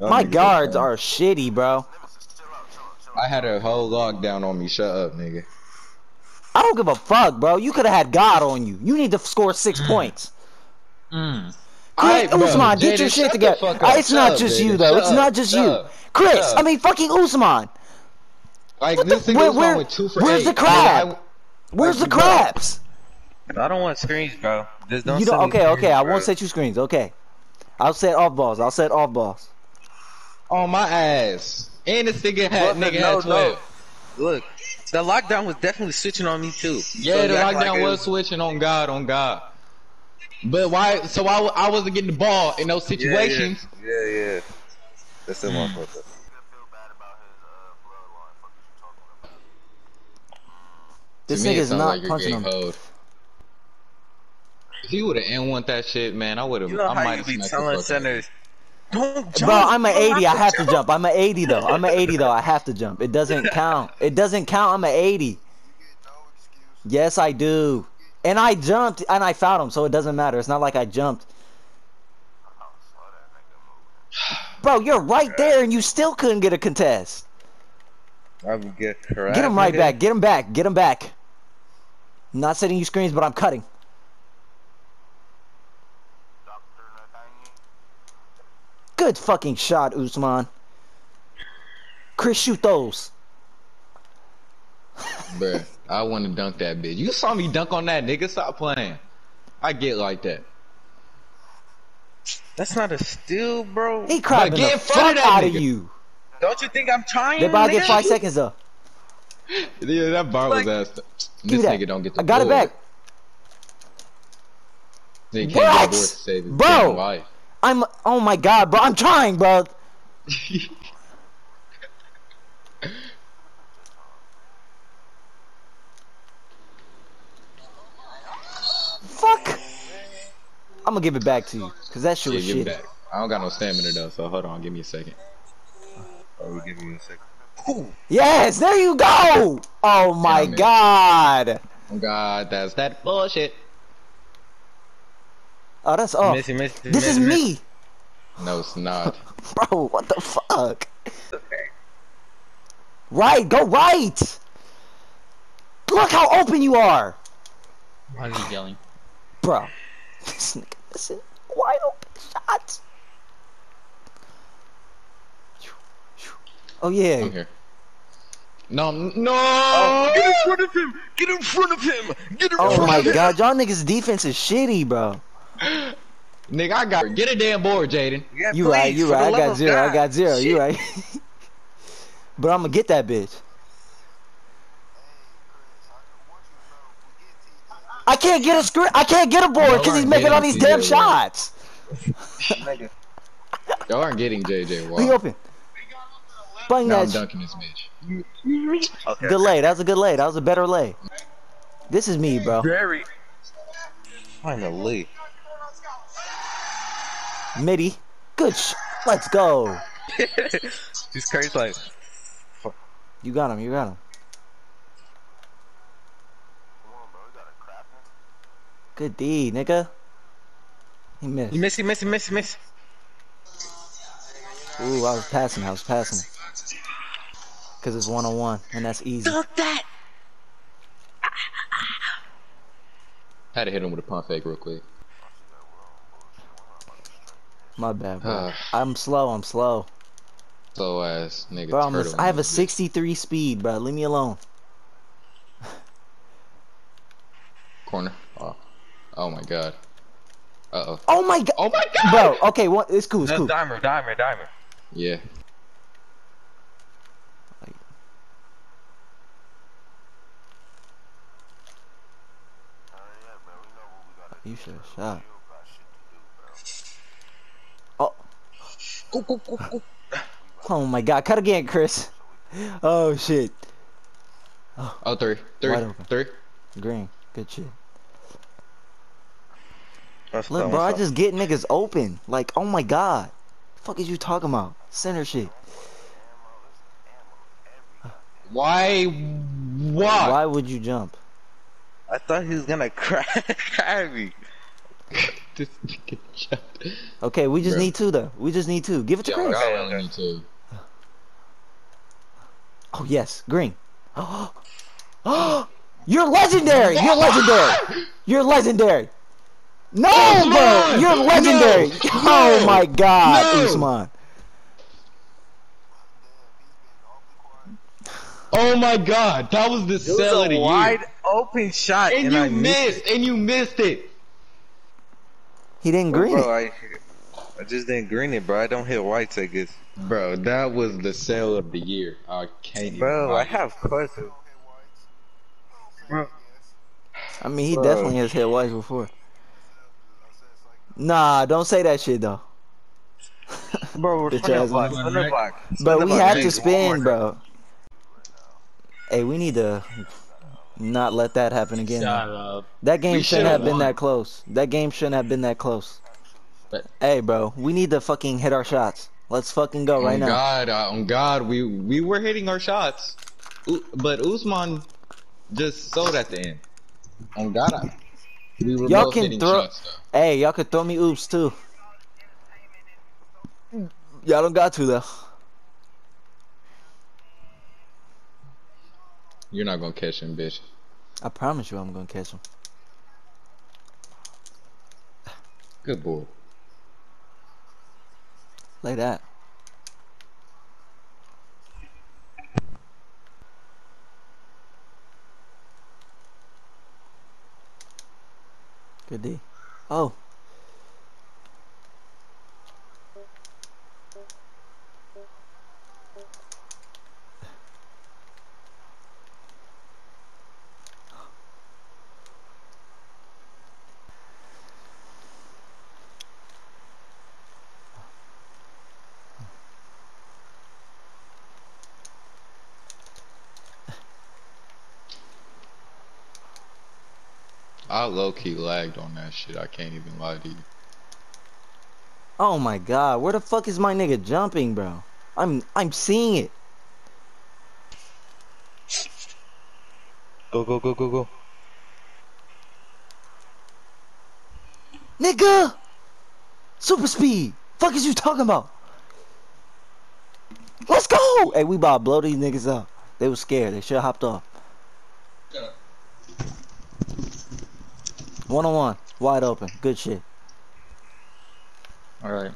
My guards are shitty, bro. I had a whole lockdown on me. Shut up, nigga. I don't give a fuck, bro. You could have had God on you. You need to score six points. Mm. Chris, Alright, bro, Usman, get Jaden, your shit together. fuck up. It's Shut not up, just Jaden. you, though. Shut It's up. not just you. up. Chris, I mean, fucking Usman. Like What the- this nigga where- was where- with two for where's eight. the crab? Nigga, I- Where's the Like, bro. crabs? I don't want screens, bro. Just don't You don't. send me Okay, okay. screens, I won't set you screens. Okay. I'll set off balls. I'll set off balls. On my ass. And this nigga had nigga no, had twelve. no. Look, the lockdown was definitely switching on me too. Yeah, So the lockdown like it was switching on God, on God. But why? So I, I wasn't getting the ball in those situations. Yeah, yeah. yeah. That's the mm. motherfucker. This To me, it nigga's not like punching him. getting hoed. If he would have N one that shit, man, I would have. You know I how might you have be smacked the telling fuck centers, don't jump. Bro, I'm an 80. I have to jump." I'm an 80 though. I'm an 80 though. I have to jump. It doesn't count. It doesn't count. I'm an 80. Yes, I do. And I jumped and I found him, so it doesn't matter. It's not like I jumped. Bro, you're right there and you still couldn't get a contest. I would get correct. Get him right back. Get him back. Get him back. I'm not setting you screens, but I'm cutting. Good fucking shot, Usman. Chris, shoot those. Bruh, I want to dunk that bitch. You saw me dunk on that nigga. Stop playing. I get like that. That's not a steal, bro. He crabbing get the in front of fuck that out of you. Don't you think I'm trying? They about to get five seconds though. Yeah, that bar was Like- ass. Give This me that. nigga don't get the I got it back. Nigga can't What? get board to save his Bro. damn life. I'm. Oh my god, bro. I'm trying, bro. Fuck. I'm gonna give it back to you, cause that shit Yeah, was give me shit. back. I don't got no stamina though, so hold on, give me a second. Oh, give me a second. Yes, there you go. Oh my god. Oh God, that's that bullshit. Oh, that's off. Missy, missy, This is missy, me, No, it's not. bro. What the fuck? Right, go right. Look how open you are, Why are you yelling? bro. This nigga, listen, wide open shots. Oh yeah. I'm here. No, no. Oh, get in front of him! Get in front of him! Get in Oh front of him! Oh my god, y'all niggas defense is shitty, bro. Nigga, I got get a damn board, Jaden. Yeah, You right, you right. I got of zero. I got zero. You right. but I'm gonna get that bitch. I can't get a screen. I can't get a board because he's making all these damn TJ shots. Nigga. Y'all aren't getting JJ Watt. We open. Bang Now that I'm sh- dunking this bitch. Okay. Good lay. That was a good lay. That was a better lay. This is me, bro. Very. Finally. Midi. Good. Sh- Let's go. He's crazy like. You got him. You got him. Good D, nigga. He missed. You miss, you miss, you miss, you miss. Ooh, I was passing. I was passing. Cause it's one on one, and that's easy. that! Had to hit him with a pump fake real quick. My bad, bro. I'm slow. I'm slow, Slow ass nigga. bro. I'm a, turtle I have a in this bitch. 63 speed, bro. Leave me alone. corner. Oh, oh my god. Uh oh. Oh my god, Oh my god. bro. Okay, what? It's cool. It's No, cool. dimer, dimer, dimer. Yeah. You should have shot. Oh my god, cut again, Chris. Oh shit. Oh, three. Three. Wide open. Three. Green. Good shit. That's Look, bro, I just get niggas open. Like, oh my god. fuck is you talking about? Center shit. Why? Why? Why would you jump? I thought he was gonna crack, crack me. This nigga jumped. Okay, we just Bro. need two though. We just need two. Give it to Yeah, Chris. I really need to. Oh yes, green. Oh, You're legendary. You're legendary. You're legendary. No, bro. Usman! You're legendary. Oh, no! Oh my God, No! Usman. Oh my god, that was the It was a wide open shot, And and, you I missed. missed, and you missed it. He didn't green bro, it. I, I just didn't green it, bro. I don't hit whites, I guess. Bro, that was the sale of the year. I can't even Bro, I have questions. Bro, I mean, he Bro. definitely has hit whites before. Nah, don't say that shit though. bro we're Bitch spinning ass block, nigga. block. But spinning we block. have to spin, bro. Hey, we need to not let that happen again. Shut up. That game We shouldn't should've have been that close. That game shouldn't have been that close. But- hey, bro, we need to fucking hit our shots. Let's fucking go right on now. God, uh, on God, we we were hitting our shots, but Usman just sold at the end. On God, I, we were Y'all can throw- shots. Hey, y'all can throw me oops too. Y'all don't got to though. You're not gonna catch him, bitch. I promise you, I'm gonna catch him. Good boy. Like that. Good D. Oh. I low key lagged on that shit. I can't even lie to you. Oh my god, where the fuck is my nigga jumping, bro? I'm I'm seeing it. Go, go, go, go, go. Nigga! Super speed! Fuck is you talking about? Let's go! Hey, we about to blow these niggas up. They was scared. They should have hopped off. One on one. Wide open. Good shit. Alright.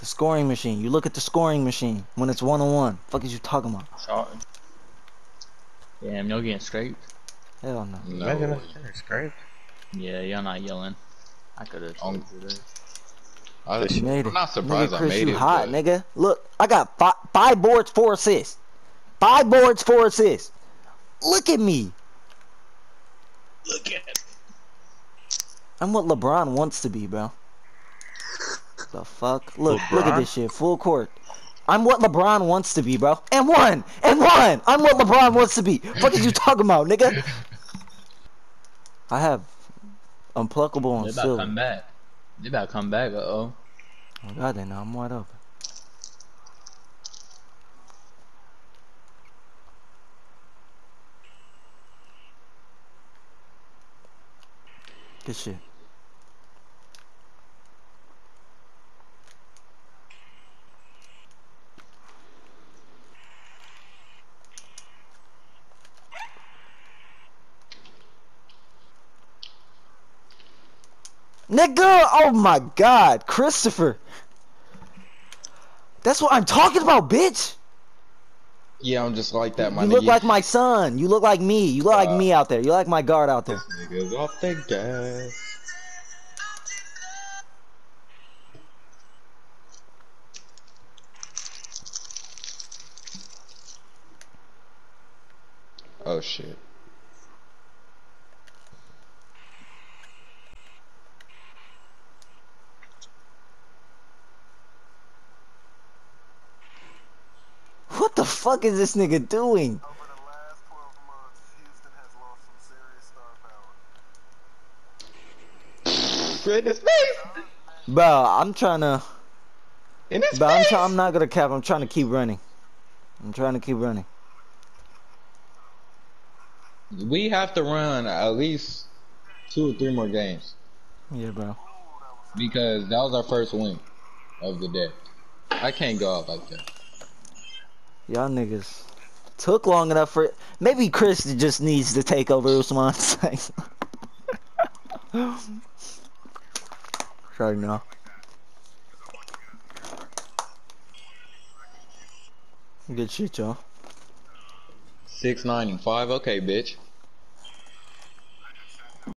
The scoring machine. You look at the scoring machine when it's one on one. Fuck is you talking about? Sorry. Damn, y'all getting scraped? Hell no. No. Imagine way. that scrape. Yeah, y'all not yelling. I could have Um, told you that. I, You made it. I'm not surprised nigga, I Chris, made you it. hot, but- nigga. Look, I got five, five boards, four assists. Five boards, four assists. Look at me. Look at it. I'm what LeBron wants to be, bro. The fuck? Look, look at this shit. Full court. I'm what LeBron wants to be, bro. And one! And one! I'm what LeBron wants to be. What is you talking about, nigga? I have unpluckable They on about to silver. come back. They about to come back, uh oh. Oh god, they know I'm wide open. Good shit. Nigga, oh my god, Christopher. That's what I'm talking about, bitch. Yeah, I'm just like that, my you nigga. look like my son. You look like me. You look like Uh, me out there. You like my guard out there. Niggas off the gas. Oh shit. What the fuck is this nigga doing? Over the last 12 months, Houston has lost some serious star power. Right in his face. Bro, I'm trying to. In his But I'm, I'm not gonna cap. I'm trying to keep running. I'm trying to keep running. We have to run at least two or three more games. Yeah, bro. Because that was our first win of the day. I can't go out like that. Y'all niggas took long enough for it. maybe Chris just needs to take over Usman's side. Sorry, no. Good shit, y'all. Six, nine, and five. Okay, bitch.